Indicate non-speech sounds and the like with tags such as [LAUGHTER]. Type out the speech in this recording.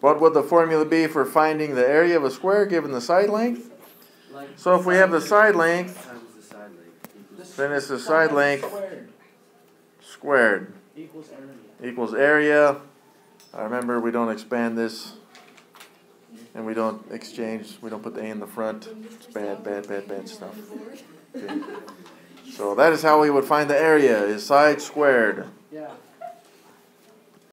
What would the formula be for finding the area of a square given the side length? So if we have the side length, then it's the side length squared Equals area. equals remember, we don't expand this, and we don't exchange, we don't put the A in the front. It's bad, bad, bad, bad stuff. Okay. [LAUGHS] So that is how we would find the area, is side squared.